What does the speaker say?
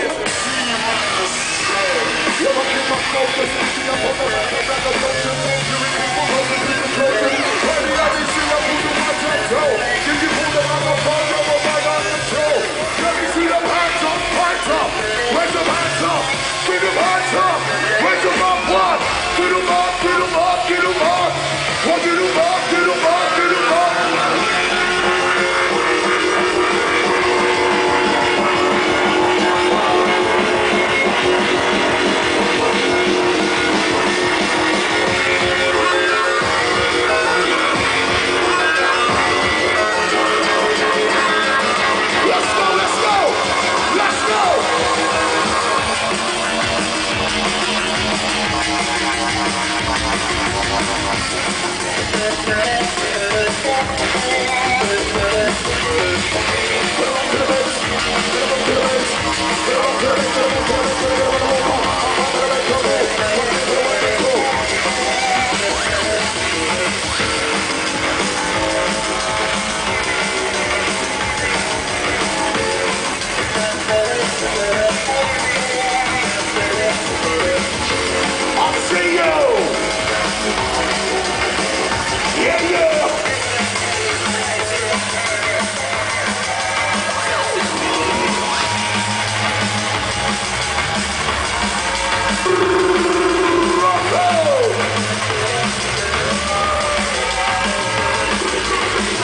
Let's I'll see you!